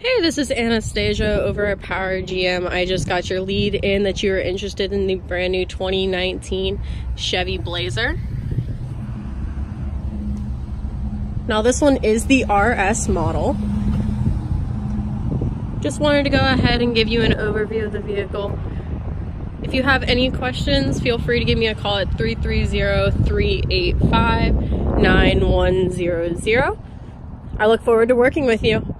Hey, this is Anastasia over at Power GM. I just got your lead in that you were interested in the brand new 2019 Chevy Blazer. Now this one is the RS model. Just wanted to go ahead and give you an overview of the vehicle. If you have any questions, feel free to give me a call at 330-385-9100. I look forward to working with you.